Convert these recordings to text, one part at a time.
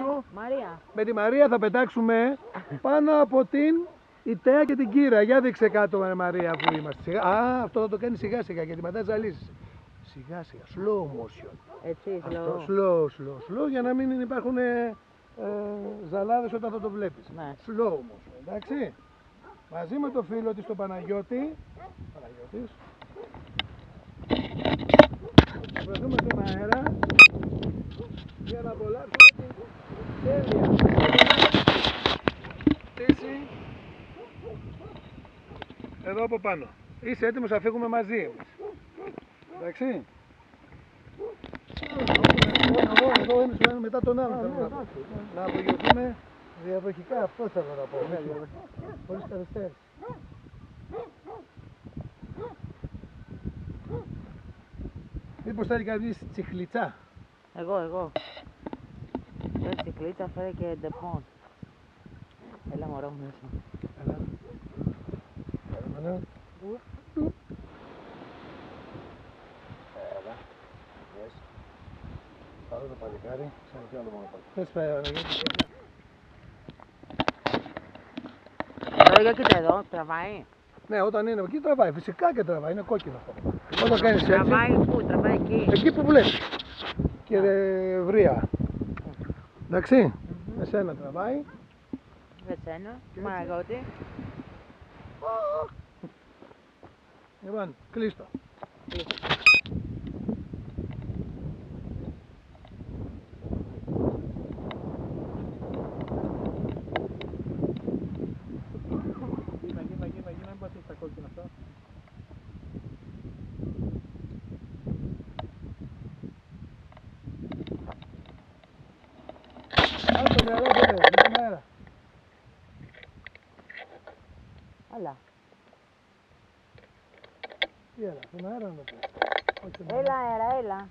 σου. Μαρία. Με τη Μαρία θα πετάξουμε πάνω από την Ιταία και την Κύρα. Για δείξε κάτω, με Μαρία, που είμαστε. Σιγά. Α, αυτό θα το κάνει σιγά σιγά γιατί μετά ζαλίζεις. Σιγά σιγά. Slow motion. Έτσι, Αυτό, slow. slow, slow, slow για να μην υπάρχουν ε, ε, ζαλάδες όταν θα το βλέπεις. Ναι. Slow motion, εντάξει. Μαζί με το φίλο της, τον Παναγιώτη. Παναγιώτης. Θα βρεθούμε στον αέρα για να απολαύσουμε την τέλεια πτήση εδώ από πάνω. Είσαι έτοιμος να φύγουμε μαζί εμείς. Εντάξει. Εγώ, εδώ είναι σου μετά τον άλλον. θέλω να πω. Να απογειωθούμε διαδοχικά, αυτό θέλω να πω. Χωρίς καθυστέρηση. Μήπως θέλει κανείς τσιχλιτσά. Εγώ, εγώ. Έτσι, κλίτσα, φέρε και ντεπών. Έλα μωρό μου μέσα. Έλα. Έλα. Έλα. Yes. Πάρε το παλικάρι, σαν κι άλλο μονοπάτι. Θες Παναγιώτη. Εδώ, για κοίτα εδώ, τραβάει. Ναι, όταν είναι εκεί τραβάει. Φυσικά και τραβάει, είναι κόκκινο αυτό. Όταν κάνεις έτσι, Τραβάει πού, τραβάει εκεί. εκεί που βλέπεις. Και ε, βρία. Εντάξει, εσένα τραβάει. Εσένα, Μαραγώτη. Λοιπόν, κλείστο. Γίνα, Άσε το νερό, δεν είναι τον αέρα. Έλα. Τι έλα, στον αέρα να το πεις. Όχι στον Έλα, αέρα, έλα.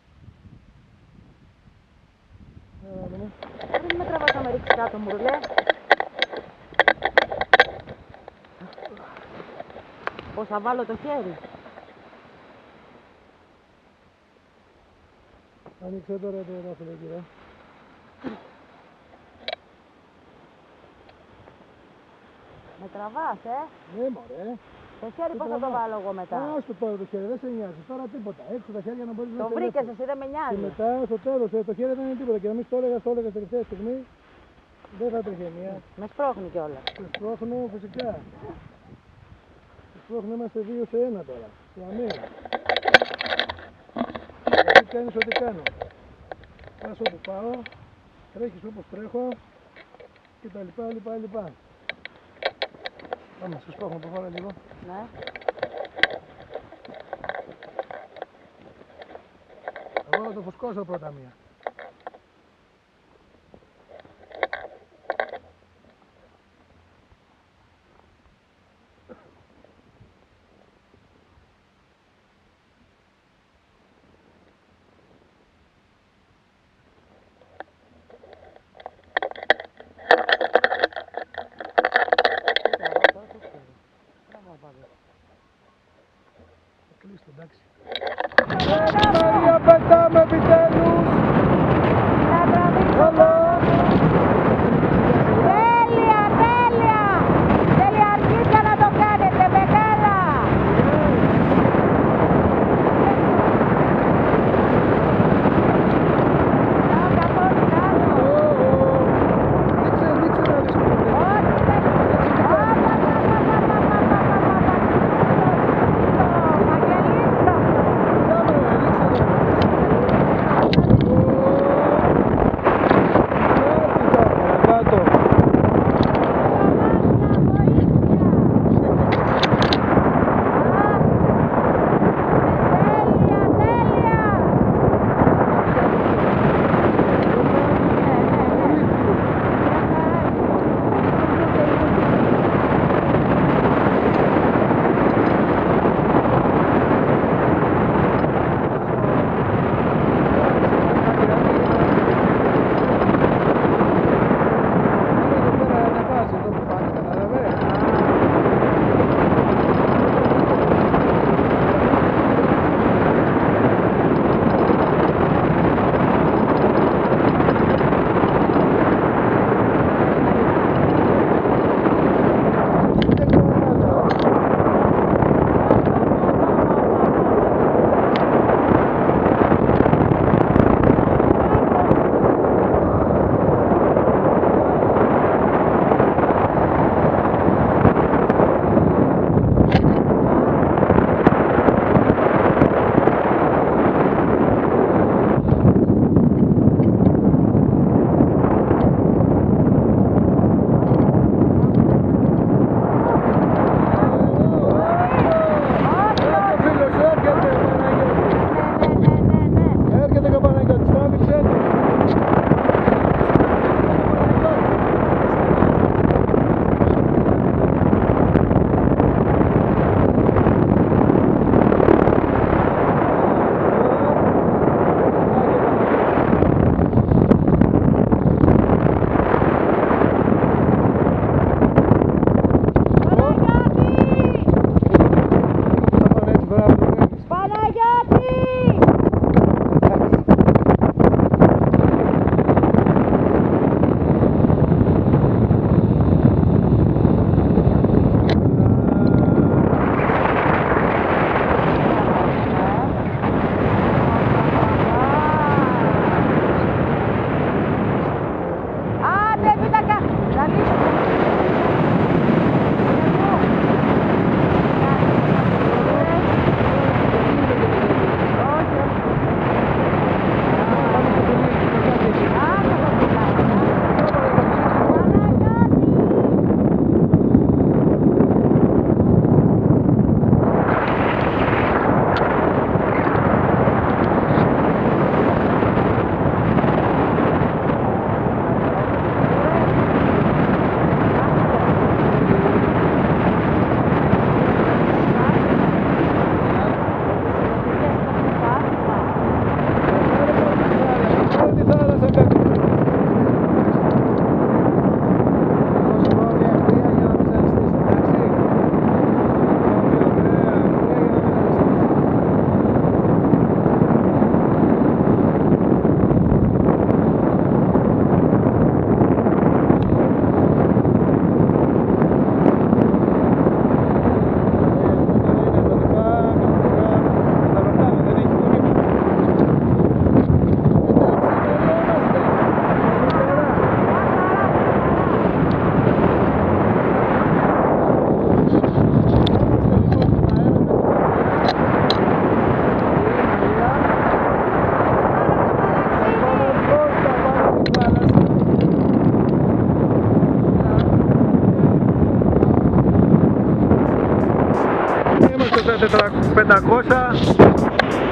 Έλα, δούμε. Δεν με τραβάς να με ρίξεις κάτω, μουρλέ. Πώς θα βάλω το χέρι. Άνοιξε τώρα το ράφιλο κύριε. Με τραβάς, ε; Ναι μωρέ. Το χέρι πώς θα το βάλω εγώ μετά; Άστο τώρα το χέρι, δεν σε νοιάζει. Τώρα τίποτα. Έξω τα χέρια να μπορείς να Το είσαι βρήκες ελεύθερος. εσύ, δεν με Και νοιάζει. μετά στο τέλος, ε, το χέρι δεν είναι τίποτα. Και να μην το έλεγα, το έλεγα τελευταία στιγμή. Δεν θα τρέχει μία. Με σπρώχνει κιόλας. Σε σπρώχνω φυσικά. Σε σπρώχνω είμαστε δύο σε ένα τώρα. Σε αμήνα. Εσύ κάνεις ό,τι κάνω. Πας όπου πάω, τρέχεις όπως τρέχω και τα λοιπά, λοιπά, λοιπά. Πάμε, σε σπρώχνω, προχώρα λίγο. Ναι. Εγώ θα το φουσκώσω πρώτα μία. Κλείστο, 500.